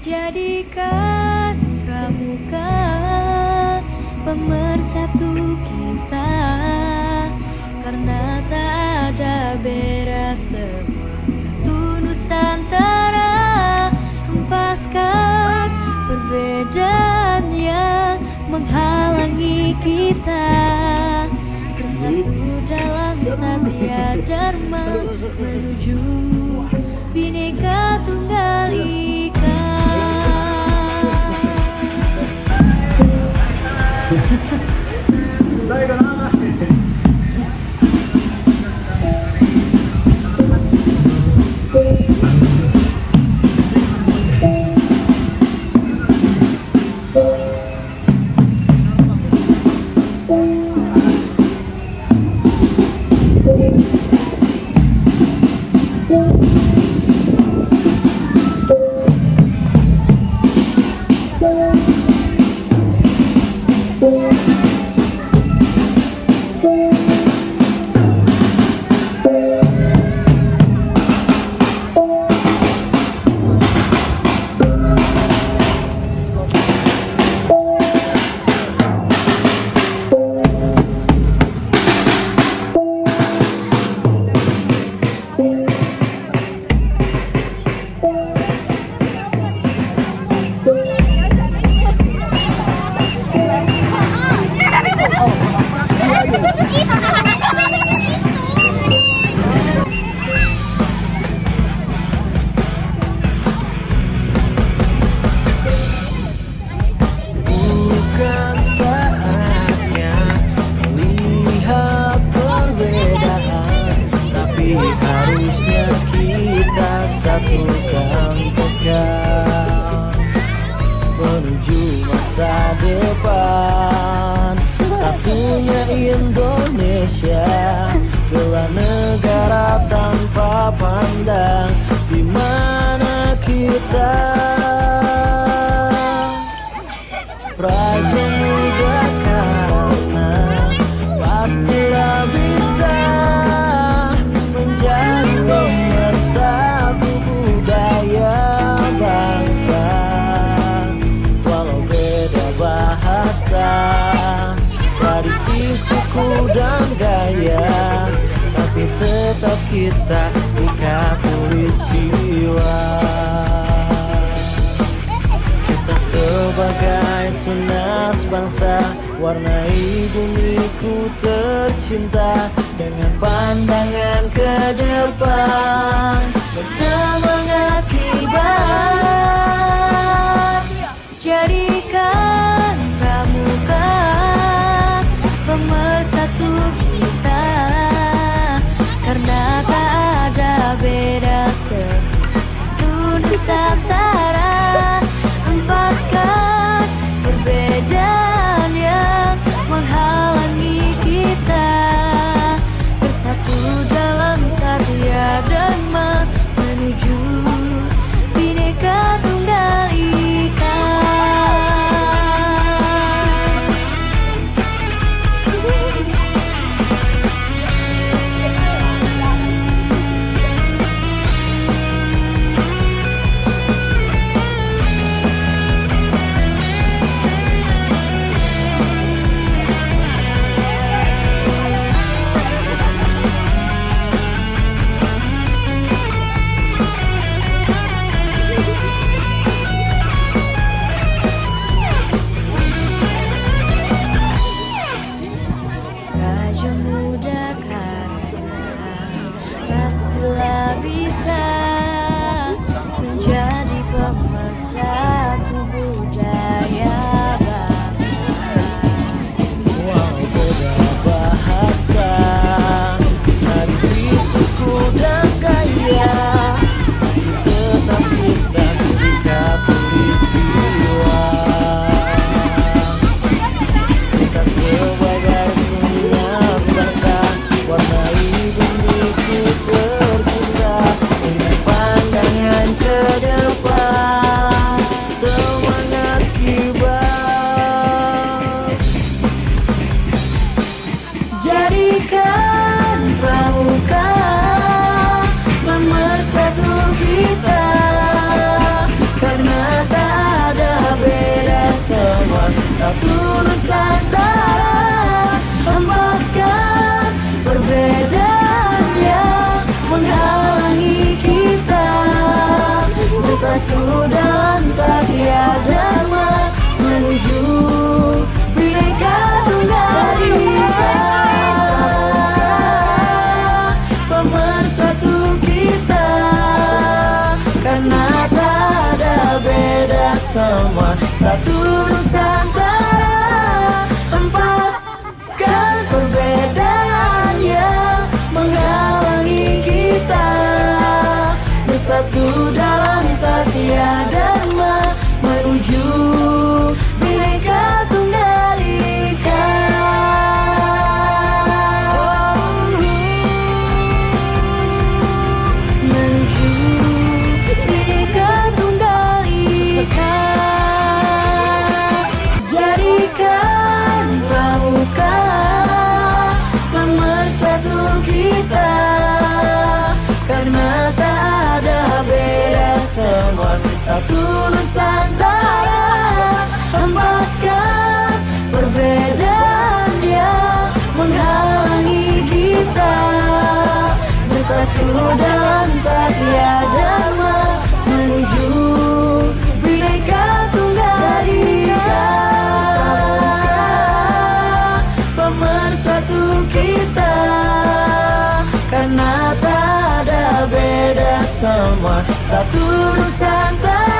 Jadikan pramuka pemersatu kita karena tak ada beda semua. Satu Nusantara Hempaskan perbedaan yang menghalangi kita. Bersatu dalam satya dharma kita satukan tekad Menuju masa depan Satunya Indonesia. Bela negara tanpa pandang di mana kita suku dan gaya Tapi tetap kita ikat peristiwa. Kita sebagai tunas bangsa Warnai bumiku tercinta Dengan pandangan ke depan semangat kibar Nusantara Hempaskan pemersatu Satu Nusantara Empaskan perbedaan yang menghalangi kita Bersatu dalam dharma kita Karena tak ada beda semua. Satu Nusantara Hempaskan perbedaan yang menghalangi kita Bersatu dalam satya semua. Satu Nusantara